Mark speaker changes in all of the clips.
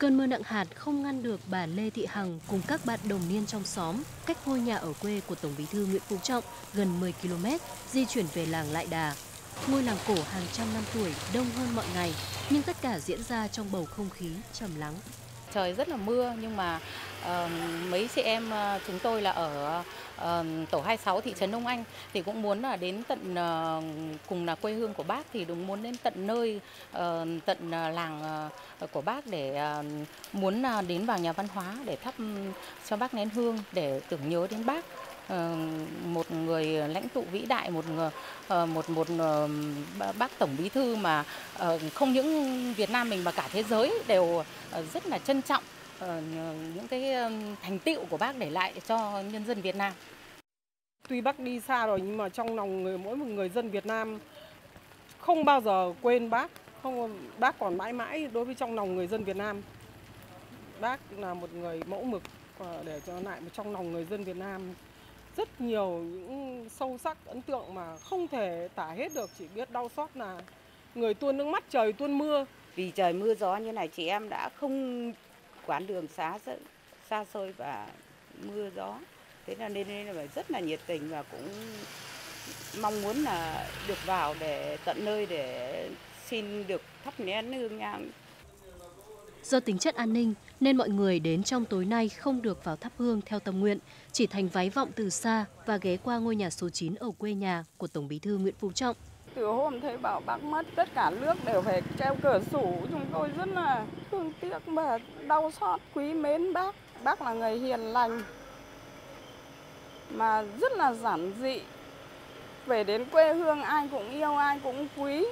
Speaker 1: Cơn mưa nặng hạt không ngăn được bà Lê Thị Hằng cùng các bạn đồng niên trong xóm cách ngôi nhà ở quê của Tổng bí thư Nguyễn Phú Trọng gần 10 km di chuyển về làng Lại Đà. Ngôi làng cổ hàng trăm năm tuổi đông hơn mọi ngày, nhưng tất cả diễn ra trong bầu không khí trầm lắng.
Speaker 2: Trời rất là mưa nhưng mà uh, mấy chị em uh, chúng tôi là ở uh, tổ 26 thị trấn Đông Anh thì cũng muốn là đến tận uh, cùng là quê hương của bác thì đúng muốn đến tận nơi uh, tận uh, làng uh, của bác để uh, muốn uh, đến vào nhà văn hóa để thắp ừ, cho bác nén hương để tưởng nhớ đến bác. Ờ, một người lãnh tụ vĩ đại một ờ, một một ờ, bác tổng bí thư mà không những Việt Nam mình mà cả thế giới đều rất là trân trọng những cái thành tựu của bác để lại cho nhân dân Việt Nam.
Speaker 3: Tuy bác đi xa rồi nhưng mà trong lòng người mỗi một người dân Việt Nam không bao giờ quên bác, không bác còn mãi mãi đối với trong lòng người dân Việt Nam. Bác là một người mẫu mực để cho lại trong lòng người dân Việt Nam rất nhiều những sâu sắc, ấn tượng mà không thể tả hết được, chỉ biết đau xót là người tuôn nước mắt, trời tuôn mưa.
Speaker 4: Vì trời mưa gió như này, chị em đã không quán đường xá xa xôi và mưa gió. Thế là nên nên là rất là nhiệt tình và cũng mong muốn là được vào để tận nơi để xin được thắp nén hương nhang.
Speaker 1: Do tính chất an ninh nên mọi người đến trong tối nay không được vào thắp hương theo tâm nguyện, chỉ thành váy vọng từ xa và ghé qua ngôi nhà số 9 ở quê nhà của Tổng Bí thư Nguyễn Phú Trọng.
Speaker 5: Từ hôm thấy bảo bác mất, tất cả nước đều phải treo cửa sổ, chúng tôi rất là thương tiếc và đau xót quý mến bác. Bác là người hiền lành mà rất là giản dị. Về đến quê hương ai cũng yêu, ai cũng quý.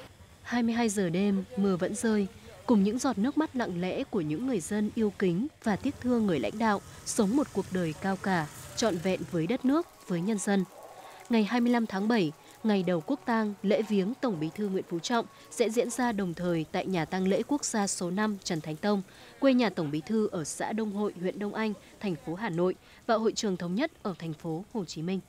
Speaker 1: 22 giờ đêm, mưa vẫn rơi, cùng những giọt nước mắt lặng lẽ của những người dân yêu kính và tiếc thương người lãnh đạo sống một cuộc đời cao cả, trọn vẹn với đất nước, với nhân dân. Ngày 25 tháng 7, ngày đầu quốc tang, lễ viếng Tổng Bí thư Nguyễn Phú Trọng sẽ diễn ra đồng thời tại nhà tang lễ quốc gia số 5 Trần Thánh Tông, quê nhà Tổng Bí thư ở xã Đông Hội, huyện Đông Anh, thành phố Hà Nội và hội trường thống nhất ở thành phố Hồ Chí Minh.